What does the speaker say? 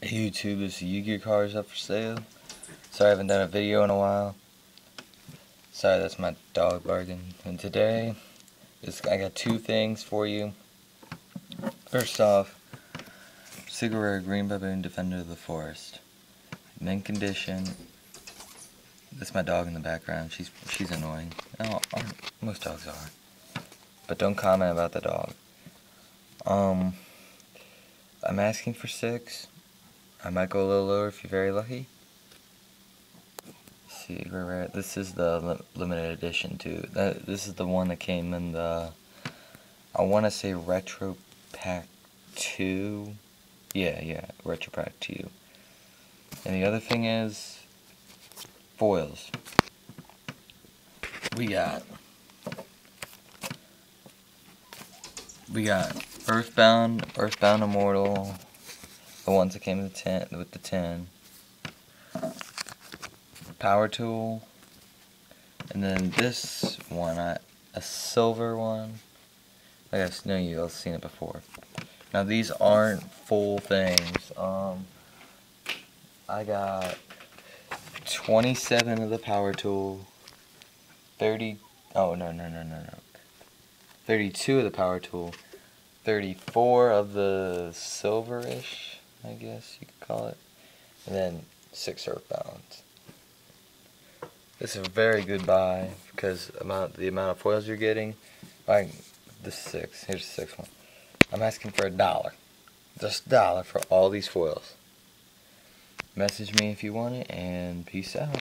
Hey YouTube, this Yu-Gi-Oh cars up for sale. Sorry I haven't done a video in a while. Sorry, that's my dog barking. And today, I got two things for you. First off, Super Rare Green Baboon Defender of the Forest. Mint condition. That's my dog in the background. She's she's annoying. Oh, most dogs are. But don't comment about the dog. Um, I'm asking for six. I might go a little lower if you're very lucky. See, rare. This is the limited edition too. That this is the one that came in the. I want to say retro pack two. Yeah, yeah, retro pack two. And the other thing is foils. We got. We got Earthbound, Earthbound Immortal, the ones that came with the 10, with the 10. Power tool. And then this one, I, a silver one. I guess no you have seen it before. Now these aren't full things. Um, I got 27 of the power tool. 30. Oh no no no no no. 32 of the power tool. 34 of the silverish. I guess you could call it. And then six earthbounds. This is a very good buy because amount the amount of foils you're getting. Like this six. Here's the sixth one. I'm asking for a dollar. Just a dollar for all these foils. Message me if you want it and peace out.